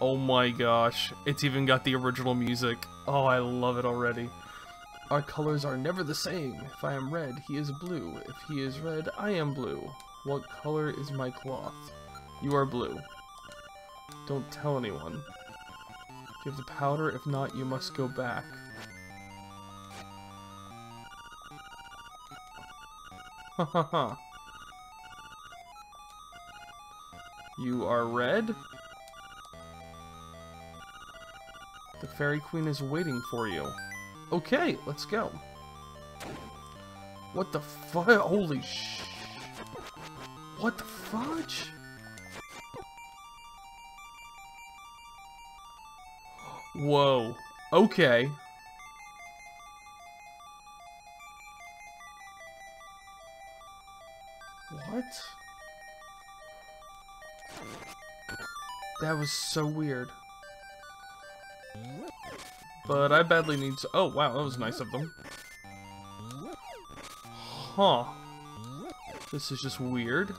Oh my gosh. It's even got the original music. Oh, I love it already. Our colors are never the same. If I am red, he is blue. If he is red, I am blue. What color is my cloth? You are blue. Don't tell anyone. Give the powder, if not, you must go back. Ha ha ha. You are red? The Fairy Queen is waiting for you. Okay, let's go. What the fu- Holy sh- What the fudge? Whoa. Okay. What? That was so weird. But I badly need to- Oh, wow, that was nice of them. Huh. This is just weird.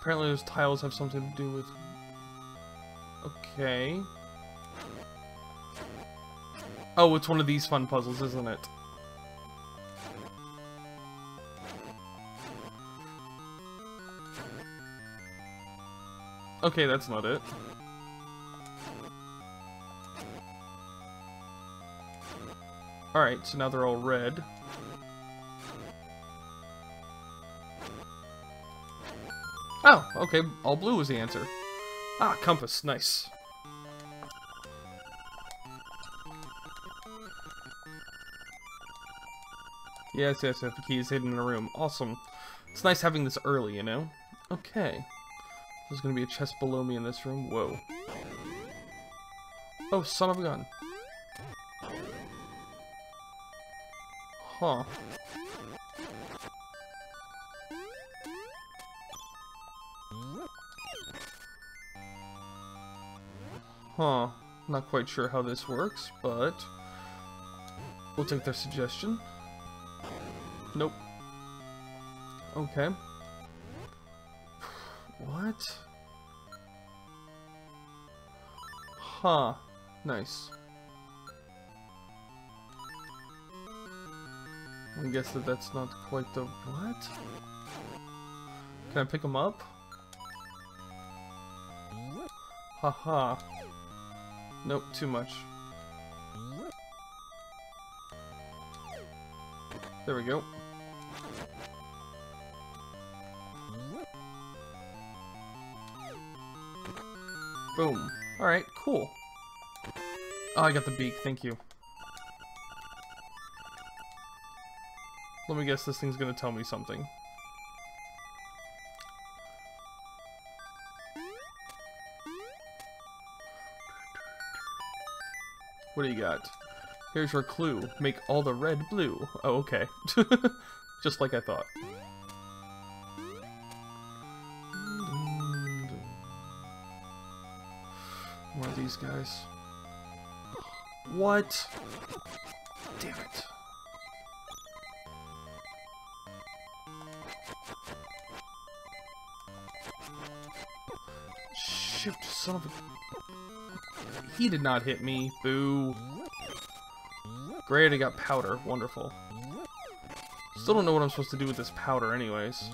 Apparently those tiles have something to do with... Okay. Oh, it's one of these fun puzzles, isn't it? Okay, that's not it. Alright, so now they're all red. Oh, okay, all blue was the answer. Ah, compass, nice. Yes, yes, yes, the key is hidden in a room. Awesome. It's nice having this early, you know? Okay. There's gonna be a chest below me in this room. Whoa. Oh, son of a gun. Huh. Huh. Not quite sure how this works, but we'll take their suggestion. Nope. Okay. What? Huh. Nice. I guess that that's not quite the... What? Can I pick them up? Haha. Nope, too much. There we go. Boom. Alright, cool. Oh, I got the beak, thank you. Let me guess this thing's gonna tell me something. What do you got? Here's your clue. Make all the red blue. Oh, okay. Just like I thought. One of these guys. What? Damn it. Son of a... He did not hit me. Boo. Great, I got powder. Wonderful. Still don't know what I'm supposed to do with this powder anyways.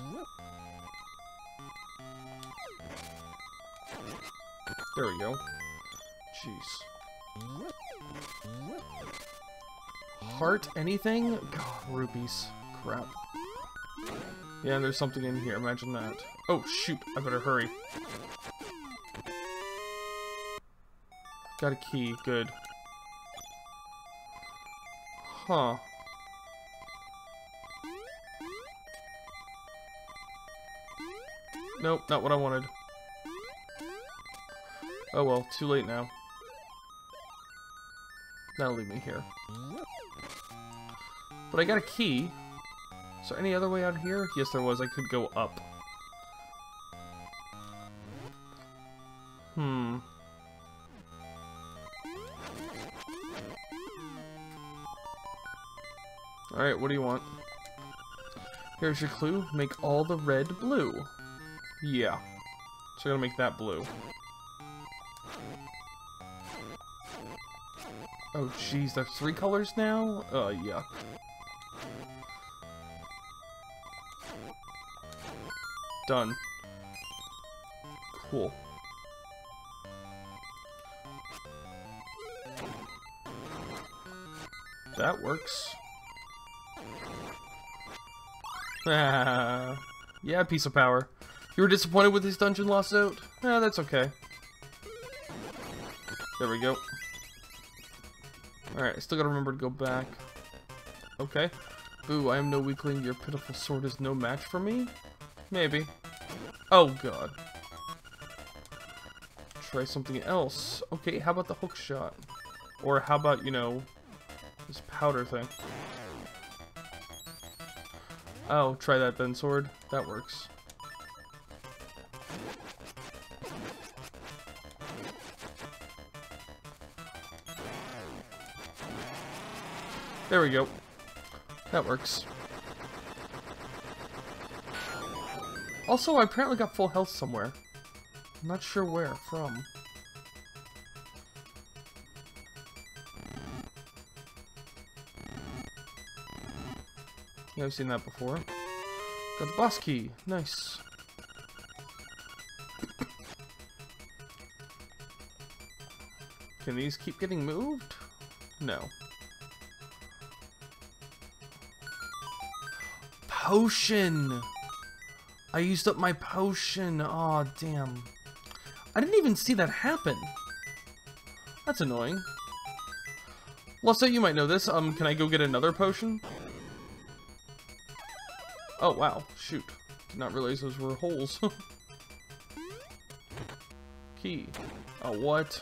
There we go. Jeez. Heart anything? God, rupees. Crap. Yeah, there's something in here. Imagine that. Oh, shoot. I better hurry. Got a key. Good. Huh. Nope, not what I wanted. Oh well, too late now. That'll leave me here. But I got a key. Is there any other way out here? Yes, there was. I could go up. Hmm. Alright, what do you want? Here's your clue. Make all the red blue. Yeah. So I gotta make that blue. Oh, jeez, there's three colors now? Uh, yuck. Done. Cool. That works. yeah, piece of power. You were disappointed with this dungeon lost out? Ah, that's okay. There we go. Alright, I still gotta remember to go back. Okay. Boo, I am no weakling. Your pitiful sword is no match for me? Maybe. Oh, God. Try something else. Okay, how about the hook shot? Or how about, you know, this powder thing? Oh, try that then, sword. That works. There we go. That works. Also, I apparently got full health somewhere. I'm not sure where from. Yeah, I've seen that before. Got the boss key. Nice. Can these keep getting moved? No. Potion! I used up my potion. Aw, oh, damn. I didn't even see that happen. That's annoying. Lusso, you might know this. Um, can I go get another potion? Oh, wow. Shoot. Did not realize those were holes. Key. Oh, what?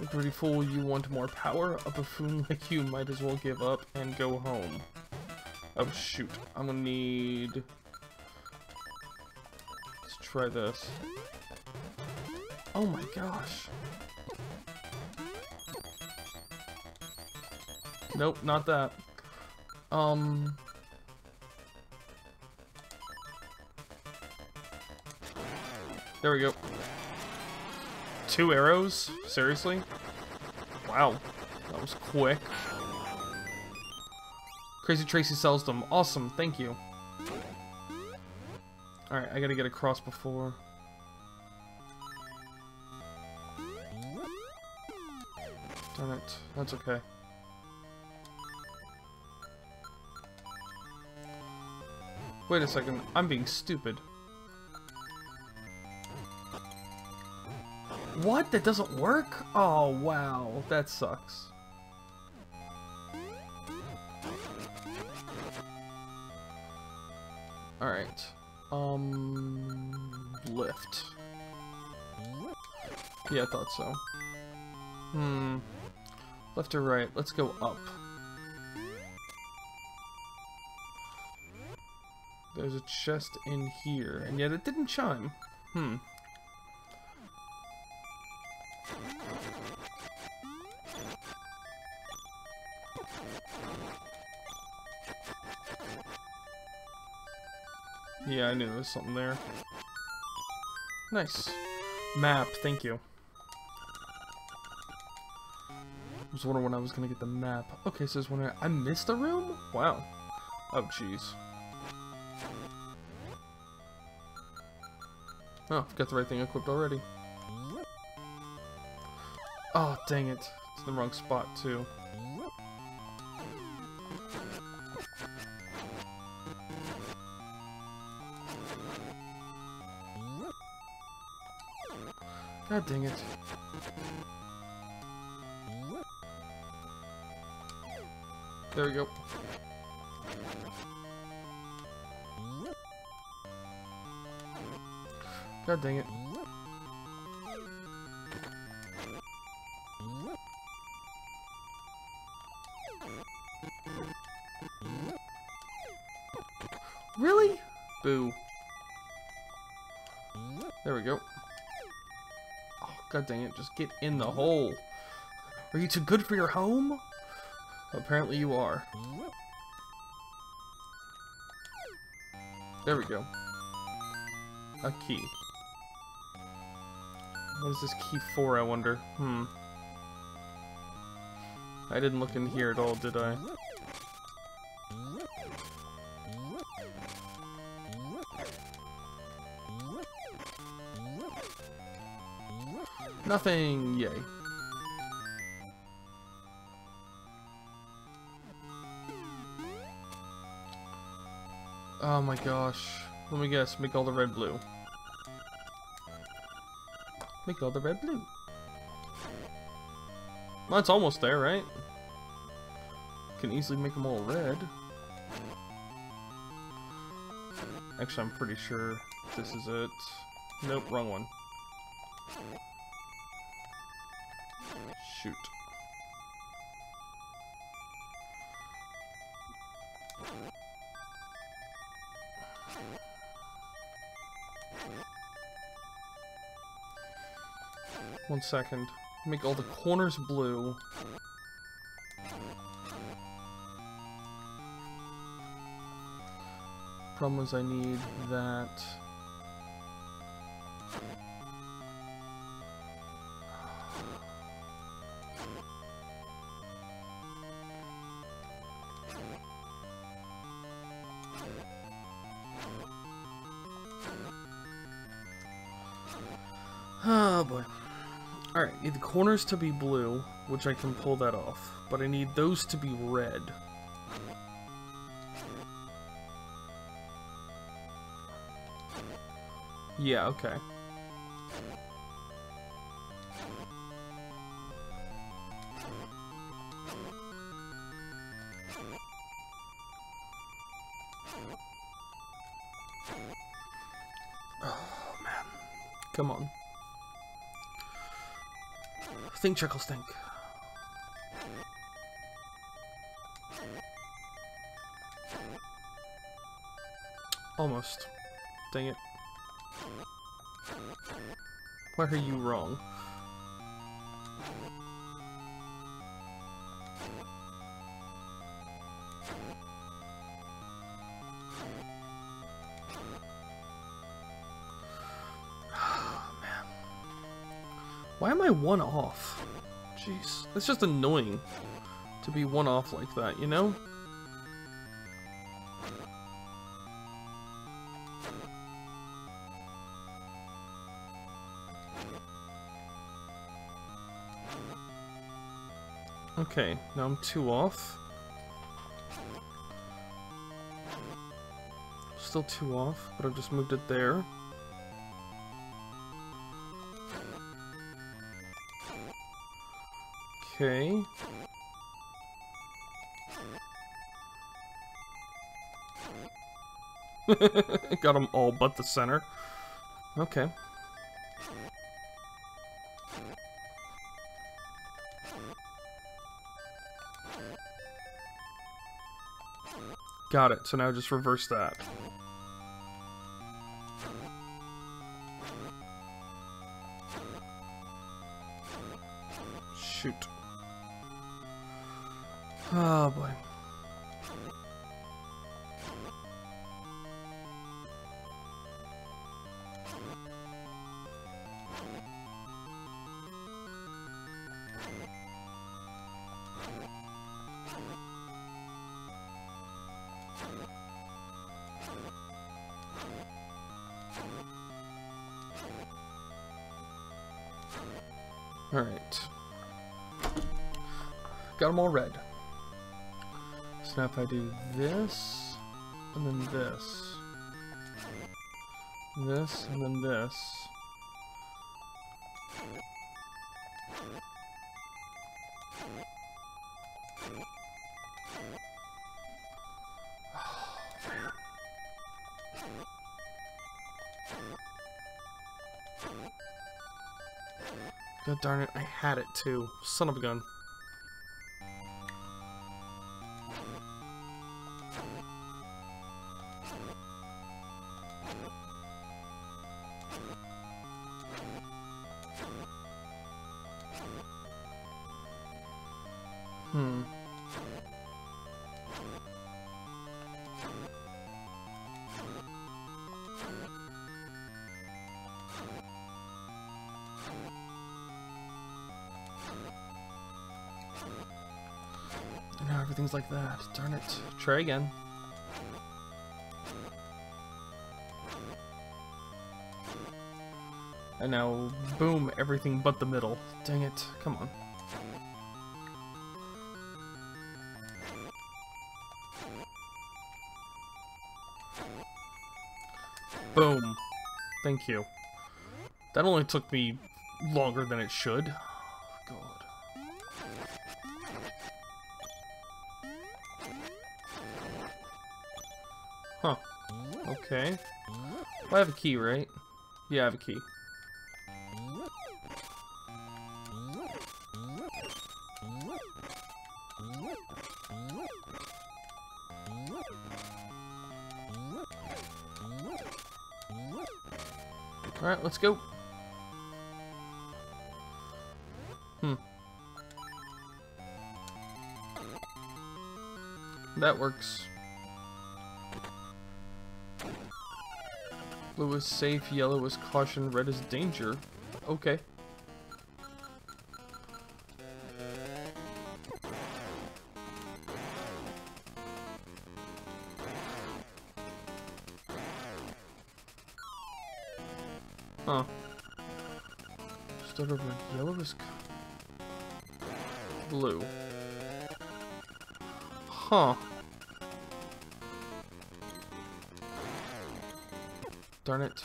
A pretty fool, you want more power? A buffoon like you might as well give up and go home. Oh, shoot. I'm gonna need... Let's try this. Oh my gosh. Nope, not that. Um... There we go. Two arrows? Seriously? Wow. That was quick. Crazy Tracy sells them. Awesome, thank you. Alright, I gotta get across before... Darn it. That's okay. Wait a second. I'm being stupid. What? That doesn't work? Oh, wow. That sucks. Alright. Um... Lift. Yeah, I thought so. Hmm. Left or right? Let's go up. There's a chest in here, and yet it didn't chime. Hmm. Yeah, I knew there was something there. Nice. Map, thank you. I was wondering when I was gonna get the map. Okay, so was wondering, I missed a room? Wow. Oh, jeez. Oh, I've got the right thing equipped already. Oh, dang it. It's in the wrong spot, too. God dang it. There we go. God dang it. God dang it, just get in the hole. Are you too good for your home? Apparently you are. There we go. A key. What is this key for, I wonder? Hmm. I didn't look in here at all, did I? Nothing, yay. Oh my gosh. Let me guess, make all the red blue. Make all the red blue. Well, it's almost there, right? Can easily make them all red. Actually, I'm pretty sure this is it. Nope, wrong one. Shoot. One second. Make all the corners blue. Problem is I need that. Oh boy. Alright, need the corners to be blue, which I can pull that off. But I need those to be red. Yeah, okay. Come on. Think, Chuckles, think. Almost. Dang it. Why are you wrong? I one off? Jeez, it's just annoying to be one off like that, you know? Okay, now I'm two off. Still two off, but I've just moved it there. Okay. Got them all but the center. Okay. Got it. So now just reverse that. Shoot. Ah, oh boy. Alright. Got them all red. So now if I do this, and then this, this, and then this. God darn it, I had it too. Son of a gun. Everything's like that. Darn it. Try again. And now, boom, everything but the middle. Dang it. Come on. Boom. Thank you. That only took me longer than it should. Oh, God. Huh. Okay. Well, I have a key, right? Yeah, I have a key. Alright, let's go. That works. Blue is safe, yellow is caution, red is danger. Okay. Huh. Start over. Yellow is blue. Huh. Darn it.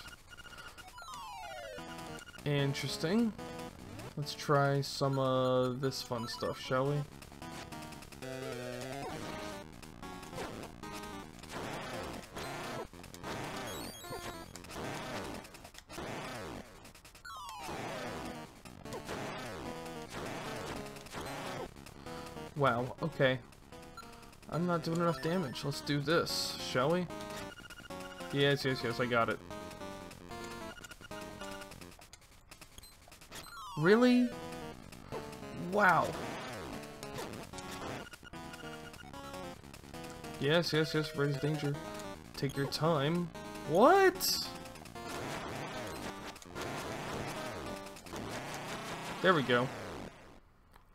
Interesting. Let's try some of uh, this fun stuff, shall we? Wow, okay. I'm not doing enough damage. Let's do this, shall we? Yes, yes, yes, I got it. Really? Wow. Yes, yes, yes, raise danger. Take your time. What? There we go.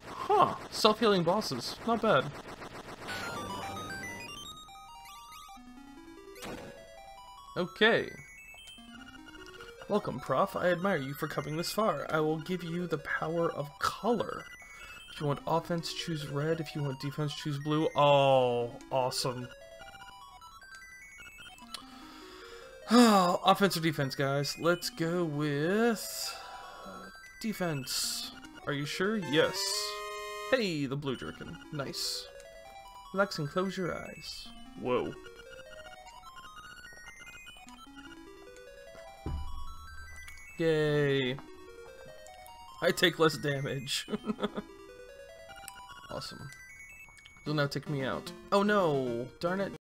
Huh, self-healing bosses. Not bad. Okay. Welcome, Prof. I admire you for coming this far. I will give you the power of color. If you want offense, choose red. If you want defense, choose blue. Oh, awesome. Oh, offense or defense, guys? Let's go with... defense. Are you sure? Yes. Hey, the blue jerkin. Nice. Relax and close your eyes. Whoa. Yay. I take less damage. awesome. They'll now take me out. Oh no! Darn it.